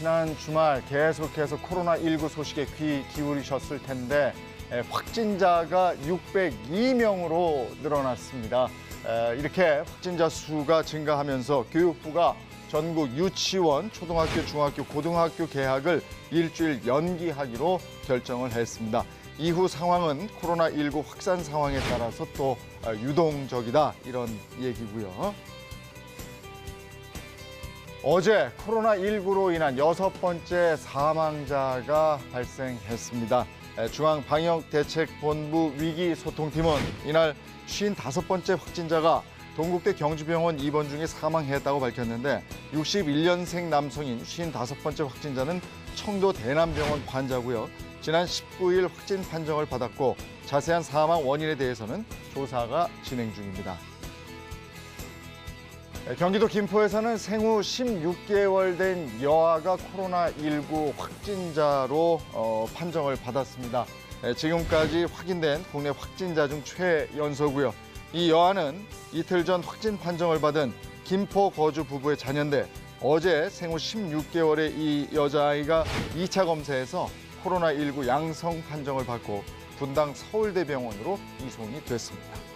지난 주말 계속해서 코로나19 소식에 귀 기울이셨을 텐데 에, 확진자가 602명으로 늘어났습니다. 에, 이렇게 확진자 수가 증가하면서 교육부가 전국 유치원, 초등학교, 중학교, 고등학교 개학을 일주일 연기하기로 결정을 했습니다. 이후 상황은 코로나19 확산 상황에 따라서 또 어, 유동적이다 이런 얘기고요. 어제 코로나19로 인한 여섯 번째 사망자가 발생했습니다. 에, 중앙방역대책본부 위기소통팀은 이날 55번째 확진자가 동국대 경주병원 입원 중에 사망했다고 밝혔는데 61년생 남성인 55번째 확진자는 청도 대남병원 환자고요. 지난 19일 확진 판정을 받았고 자세한 사망 원인에 대해서는 조사가 진행 중입니다. 네, 경기도 김포에서는 생후 16개월 된 여아가 코로나19 확진자로 어, 판정을 받았습니다. 네, 지금까지 확인된 국내 확진자 중 최연소고요. 이 여아는 이틀 전 확진 판정을 받은 김포 거주 부부의 자녀인데 어제 생후 16개월의 이 여자아이가 2차 검사에서 코로나19 양성 판정을 받고 분당 서울대병원으로 이송이 됐습니다.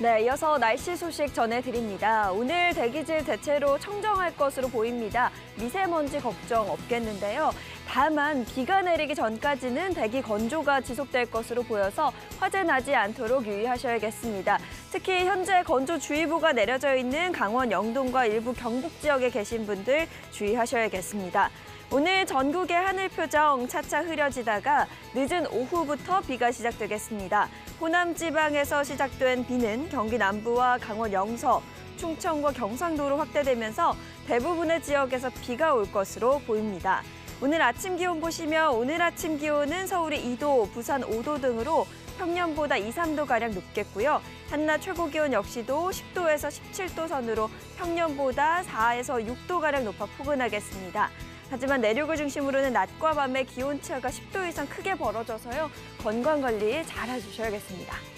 네, 이어서 날씨 소식 전해드립니다. 오늘 대기질 대체로 청정할 것으로 보입니다. 미세먼지 걱정 없겠는데요. 다만 비가 내리기 전까지는 대기 건조가 지속될 것으로 보여서 화재 나지 않도록 유의하셔야겠습니다. 특히 현재 건조주의보가 내려져 있는 강원 영동과 일부 경북 지역에 계신 분들 주의하셔야겠습니다. 오늘 전국의 하늘 표정 차차 흐려지다가 늦은 오후부터 비가 시작되겠습니다. 호남 지방에서 시작된 비는 경기 남부와 강원 영서, 충청과 경상도로 확대되면서 대부분의 지역에서 비가 올 것으로 보입니다. 오늘 아침 기온 보시면 오늘 아침 기온은 서울이 2도, 부산 5도 등으로 평년보다 2, 3도 가량 높겠고요. 한낮 최고 기온 역시도 10도에서 17도 선으로 평년보다 4에서 6도 가량 높아 포근하겠습니다. 하지만 내륙을 중심으로는 낮과 밤의 기온차가 10도 이상 크게 벌어져서요. 건강 관리 잘 해주셔야겠습니다.